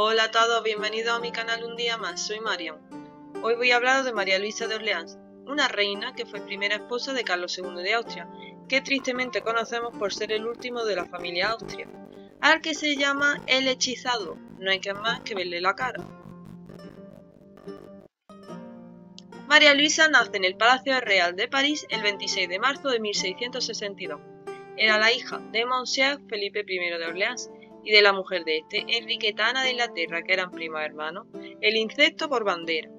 Hola a todos, bienvenidos a mi canal un día más, soy Mariam. Hoy voy a hablar de María Luisa de Orleans, una reina que fue primera esposa de Carlos II de Austria, que tristemente conocemos por ser el último de la familia Austria, al que se llama el hechizado, no hay que más que verle la cara. María Luisa nace en el Palacio Real de París el 26 de marzo de 1662. Era la hija de Monsieur Felipe I de Orleans y de la mujer de este, Enriqueta Ana de Inglaterra, que eran primos hermanos, el insecto por bandera.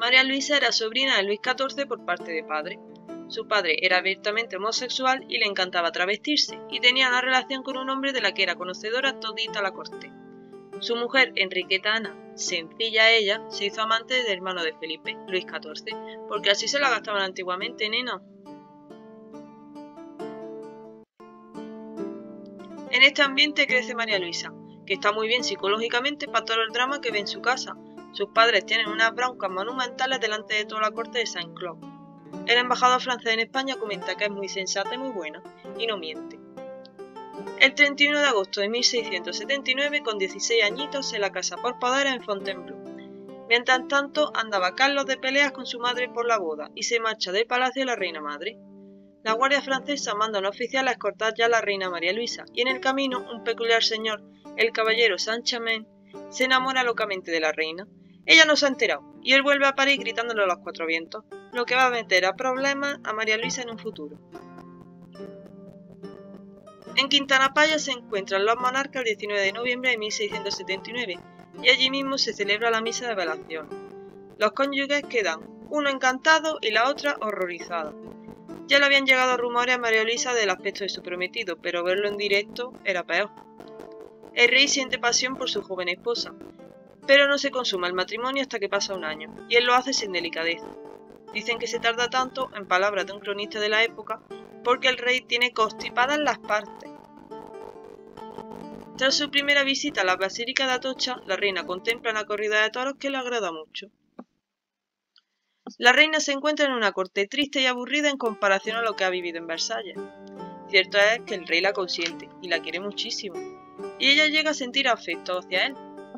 María Luisa era sobrina de Luis XIV por parte de padre. Su padre era abiertamente homosexual y le encantaba travestirse, y tenía una relación con un hombre de la que era conocedora todita la corte. Su mujer, Enriqueta Ana, sencilla ella, se hizo amante del hermano de Felipe, Luis XIV, porque así se la gastaban antiguamente, nena. En este ambiente crece María Luisa, que está muy bien psicológicamente para todo el drama que ve en su casa. Sus padres tienen unas broncas monumentales delante de toda la corte de Saint-Cloud. El embajador francés en España comenta que es muy sensata y muy buena, y no miente. El 31 de agosto de 1679, con 16 añitos, se la casa por poder en Fontainebleau. Mientras tanto, andaba Carlos de peleas con su madre por la boda y se marcha del palacio la reina madre. La guardia francesa manda a un oficial a escortar ya a la reina María Luisa y en el camino un peculiar señor, el caballero Saint-Chamond, se enamora locamente de la reina. Ella no se ha enterado y él vuelve a París gritándole a los cuatro vientos, lo que va a meter a problemas a María Luisa en un futuro. En Quintana Paya se encuentran los monarcas el 19 de noviembre de 1679 y allí mismo se celebra la misa de velación. Los cónyuges quedan, uno encantado y la otra horrorizada. Ya le habían llegado rumores a María Luisa del aspecto de su prometido, pero verlo en directo era peor. El rey siente pasión por su joven esposa, pero no se consuma el matrimonio hasta que pasa un año, y él lo hace sin delicadeza. Dicen que se tarda tanto, en palabras de un cronista de la época, porque el rey tiene constipadas las partes. Tras su primera visita a la Basílica de Atocha, la reina contempla una corrida de toros que le agrada mucho. La reina se encuentra en una corte triste y aburrida en comparación a lo que ha vivido en Versalles. Cierto es que el rey la consiente y la quiere muchísimo, y ella llega a sentir afecto hacia él,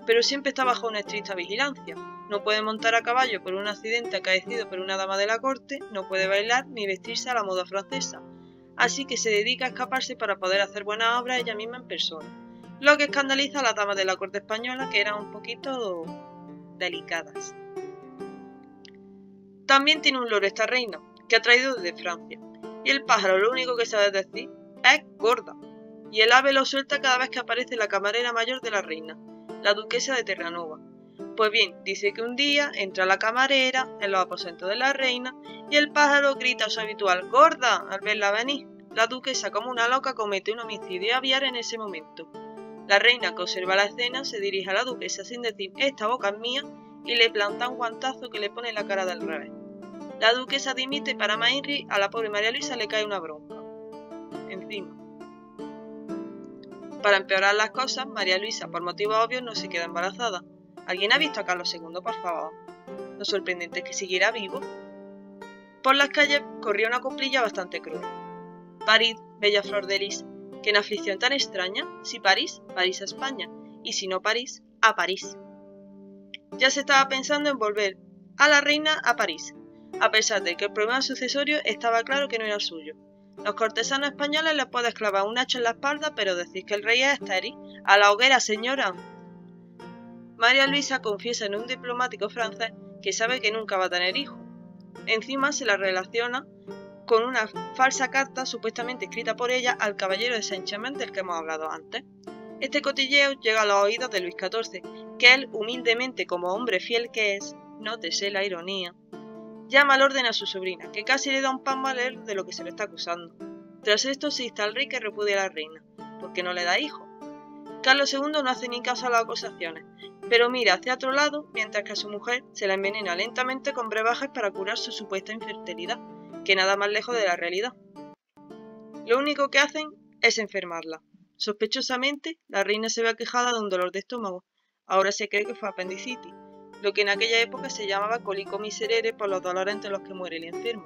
pero siempre está bajo una estricta vigilancia. No puede montar a caballo por un accidente acaecido por una dama de la corte, no puede bailar ni vestirse a la moda francesa, así que se dedica a escaparse para poder hacer buena obra ella misma en persona, lo que escandaliza a las damas de la corte española que eran un poquito delicadas. También tiene un loro esta reina, que ha traído desde Francia, y el pájaro lo único que sabe decir es gorda, y el ave lo suelta cada vez que aparece la camarera mayor de la reina, la duquesa de Terranova. Pues bien, dice que un día entra la camarera en los aposentos de la reina y el pájaro grita su habitual ¡Gorda! al verla venir. La duquesa, como una loca, comete un homicidio aviar en ese momento. La reina, que observa la escena, se dirige a la duquesa sin decir esta boca es mía y le planta un guantazo que le pone la cara del revés. La duquesa dimite para Mainri, a la pobre María Luisa le cae una bronca. Encima. Para empeorar las cosas, María Luisa, por motivos obvios, no se queda embarazada. ¿Alguien ha visto a Carlos II, por favor? Lo sorprendente es que siguiera vivo. Por las calles corría una coplilla bastante cruel. París, bella flor de lis, que en aflicción tan extraña, si París, París a España, y si no París, a París. Ya se estaba pensando en volver a la reina a París, a pesar de que el problema sucesorio estaba claro que no era suyo. Los cortesanos españoles les pueden clavar un hacha en la espalda, pero decís que el rey es estéril. A la hoguera, señora. María Luisa confiesa en un diplomático francés que sabe que nunca va a tener hijo. Encima se la relaciona con una falsa carta supuestamente escrita por ella al caballero de Saint-Germain del que hemos hablado antes. Este cotilleo llega a los oídos de Luis XIV, que él, humildemente como hombre fiel que es, nótese la ironía, llama al orden a su sobrina, que casi le da un pan valer de lo que se le está acusando. Tras esto se insta al rey que repudia a la reina, porque no le da hijo. Carlos II no hace ni caso a las acusaciones, pero mira hacia otro lado mientras que a su mujer se la envenena lentamente con brebajes para curar su supuesta infertilidad, que nada más lejos de la realidad. Lo único que hacen es enfermarla. Sospechosamente, la reina se ve aquejada de un dolor de estómago. Ahora se cree que fue apendicitis, lo que en aquella época se llamaba cólico miserere por los dolores entre los que muere el enfermo,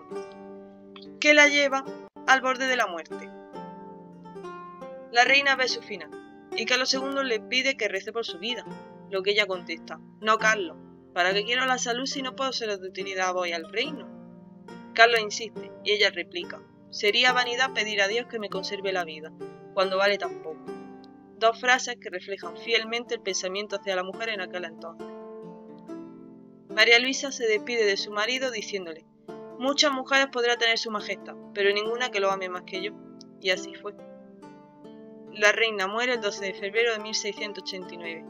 que la lleva al borde de la muerte. La reina ve su final. y Carlos II le pide que rece por su vida, lo que ella contesta, no Carlos, ¿para qué quiero la salud si no puedo ser de utilidad a vos y al reino? Carlos insiste, y ella replica, sería vanidad pedir a Dios que me conserve la vida, cuando vale tan poco. Dos frases que reflejan fielmente el pensamiento hacia la mujer en aquel entonces. María Luisa se despide de su marido diciéndole, muchas mujeres podrá tener su majestad, pero ninguna que lo ame más que yo. Y así fue. La reina muere el 12 de febrero de 1689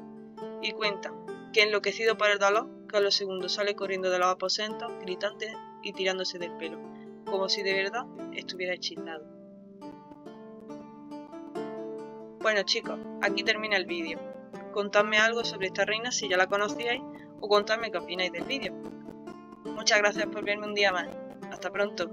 y cuenta que enloquecido por el dolor, Carlos II sale corriendo de los aposentos, gritante y tirándose del pelo, como si de verdad estuviera hechizado. Bueno chicos, aquí termina el vídeo. Contadme algo sobre esta reina si ya la conocíais o contadme qué opináis del vídeo. Muchas gracias por verme un día más. Hasta pronto.